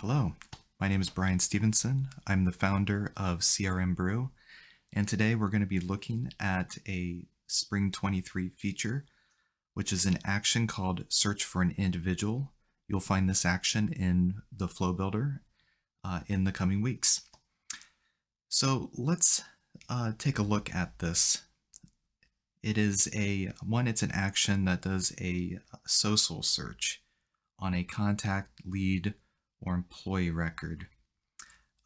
Hello, my name is Brian Stevenson. I'm the founder of CRM Brew, and today we're going to be looking at a Spring 23 feature, which is an action called Search for an Individual. You'll find this action in the Flow Builder uh, in the coming weeks. So let's uh, take a look at this. It is a one, it's an action that does a SOSL search on a contact lead or employee record.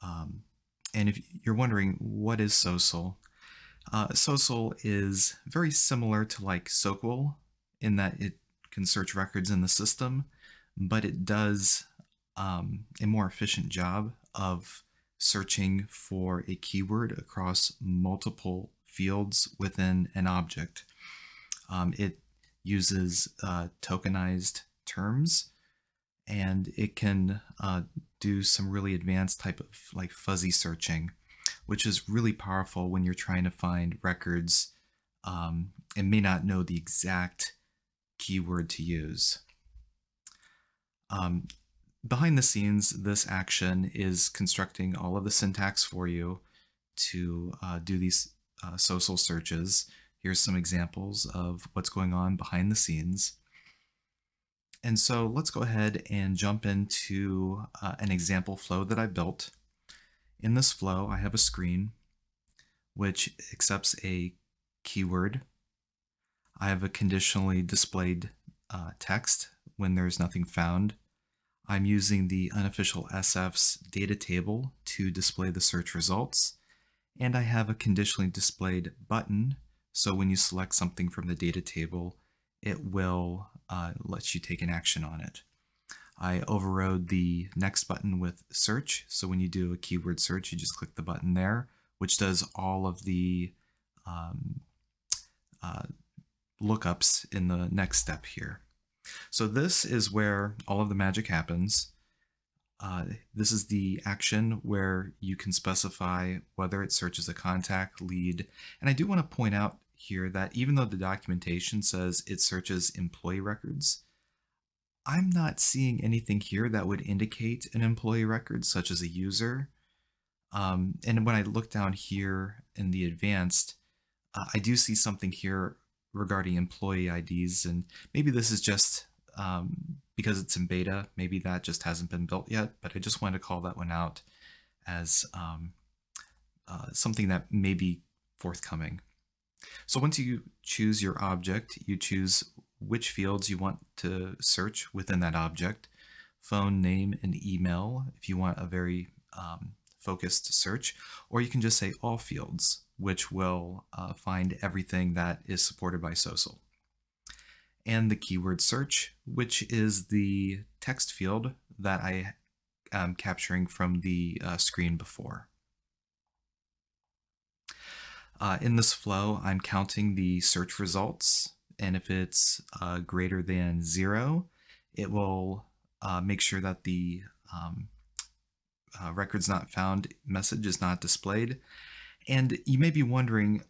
Um, and if you're wondering what is SOSL, uh, SOSL is very similar to like SOQL in that it can search records in the system, but it does um, a more efficient job of searching for a keyword across multiple fields within an object. Um, it uses uh, tokenized terms and it can uh, do some really advanced type of like fuzzy searching, which is really powerful when you're trying to find records um, and may not know the exact keyword to use. Um, behind the scenes, this action is constructing all of the syntax for you to uh, do these uh, SOSL searches. Here's some examples of what's going on behind the scenes. And so let's go ahead and jump into uh, an example flow that I built. In this flow, I have a screen which accepts a keyword. I have a conditionally displayed uh, text when there's nothing found. I'm using the unofficial SF's data table to display the search results. And I have a conditionally displayed button. So when you select something from the data table, it will uh, let you take an action on it. I overrode the next button with search. So when you do a keyword search, you just click the button there, which does all of the um, uh, lookups in the next step here. So this is where all of the magic happens. Uh, this is the action where you can specify whether it searches a contact lead. And I do want to point out here that even though the documentation says it searches employee records, I'm not seeing anything here that would indicate an employee record, such as a user. Um, and when I look down here in the advanced, uh, I do see something here regarding employee IDs, and maybe this is just um, because it's in beta, maybe that just hasn't been built yet, but I just wanted to call that one out as um, uh, something that may be forthcoming. So once you choose your object, you choose which fields you want to search within that object, phone, name, and email if you want a very um, focused search, or you can just say all fields, which will uh, find everything that is supported by SOSL. And the keyword search, which is the text field that I am capturing from the uh, screen before. Uh, in this flow, I'm counting the search results, and if it's uh, greater than zero, it will uh, make sure that the um, uh, records not found message is not displayed. And you may be wondering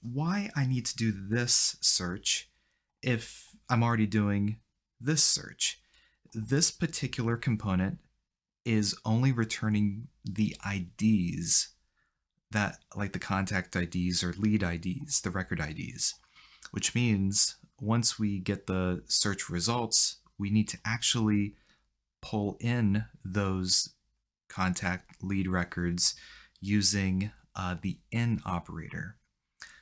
why I need to do this search if I'm already doing this search. This particular component is only returning the IDs that like the contact IDs or lead IDs, the record IDs, which means once we get the search results, we need to actually pull in those contact lead records using uh, the in operator.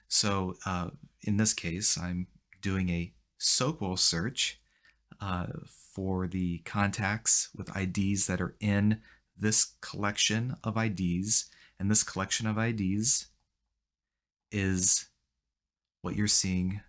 So uh, in this case, I'm doing a SOQL search uh, for the contacts with IDs that are in this collection of IDs and this collection of IDs is what you're seeing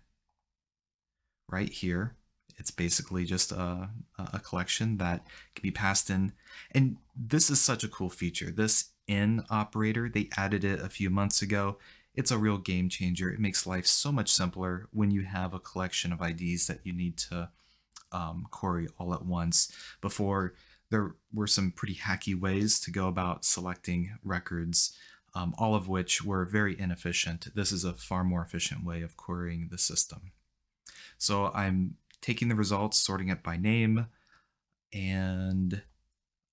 right here. It's basically just a, a collection that can be passed in. And this is such a cool feature. This in operator, they added it a few months ago. It's a real game changer. It makes life so much simpler when you have a collection of IDs that you need to um, query all at once. Before, there were some pretty hacky ways to go about selecting records, um, all of which were very inefficient. This is a far more efficient way of querying the system. So I'm taking the results, sorting it by name, and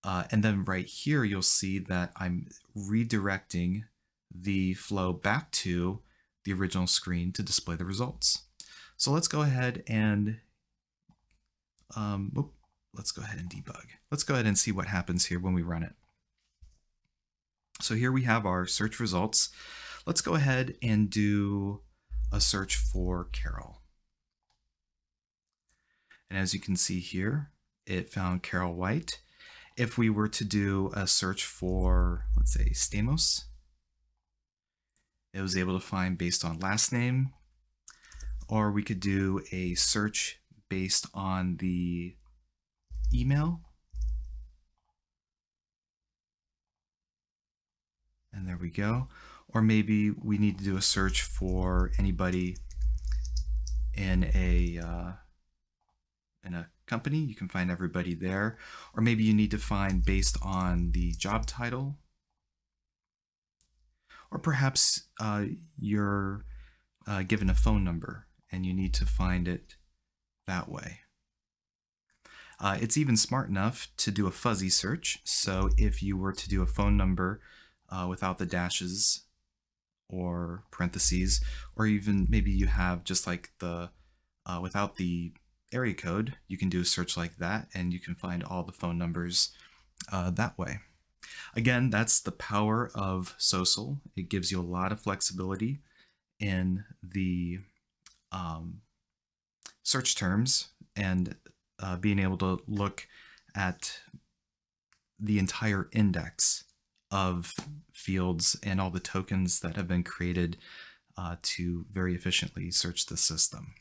Uh, and then right here, you'll see that I'm redirecting the flow back to the original screen to display the results. So let's go ahead and um, let's go ahead and debug. Let's go ahead and see what happens here when we run it. So here we have our search results. Let's go ahead and do a search for Carol. And as you can see here, it found Carol White. If we were to do a search for, let's say, Stamos, it was able to find based on last name, or we could do a search based on the email. And there we go. Or maybe we need to do a search for anybody in a uh, in a company. You can find everybody there. Or maybe you need to find based on the job title. Or perhaps uh, you're uh, given a phone number and you need to find it that way. Uh, it's even smart enough to do a fuzzy search. So if you were to do a phone number uh, without the dashes or parentheses, or even maybe you have just like the uh, without the area code, you can do a search like that and you can find all the phone numbers uh, that way. Again, that's the power of SOSL. It gives you a lot of flexibility in the um, search terms and uh, being able to look at the entire index of fields and all the tokens that have been created uh, to very efficiently search the system.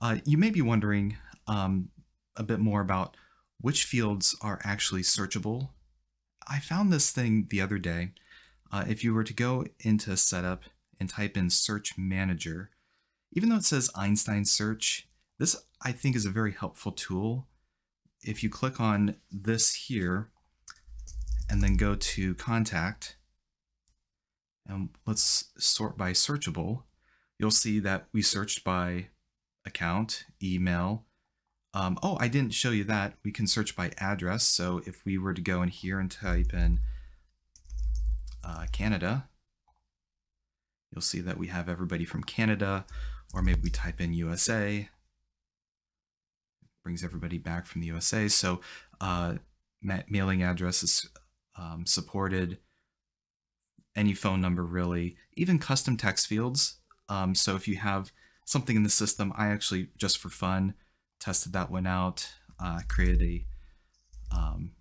Uh, you may be wondering um, a bit more about which fields are actually searchable. I found this thing the other day. Uh, if you were to go into setup and type in search manager, even though it says Einstein search, this I think is a very helpful tool. If you click on this here and then go to contact, and let's sort by searchable, you'll see that we searched by account, email. Um, oh, I didn't show you that. We can search by address. So if we were to go in here and type in uh, Canada, you'll see that we have everybody from Canada, or maybe we type in USA, brings everybody back from the USA. So uh, ma mailing address is um, supported, any phone number really, even custom text fields. Um, so if you have something in the system, I actually, just for fun, tested that one out, uh, created a, um,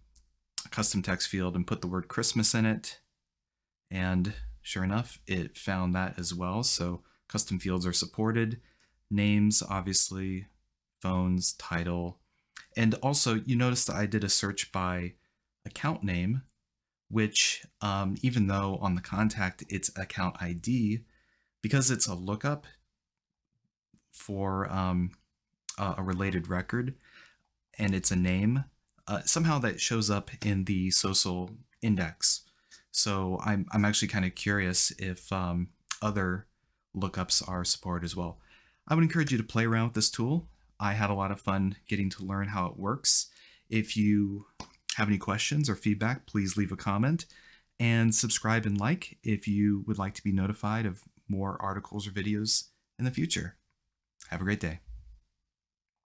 a custom text field and put the word Christmas in it. And sure enough, it found that as well. So custom fields are supported. Names, obviously, phones, title. And also, you notice that I did a search by account name, which um, even though on the contact it's account ID, because it's a lookup for um, a related record and it's a name, uh, somehow that shows up in the SOSL index. So I'm, I'm actually kind of curious if um, other lookups are supported as well. I would encourage you to play around with this tool. I had a lot of fun getting to learn how it works. If you have any questions or feedback, please leave a comment and subscribe and like if you would like to be notified of more articles or videos in the future. Have a great day.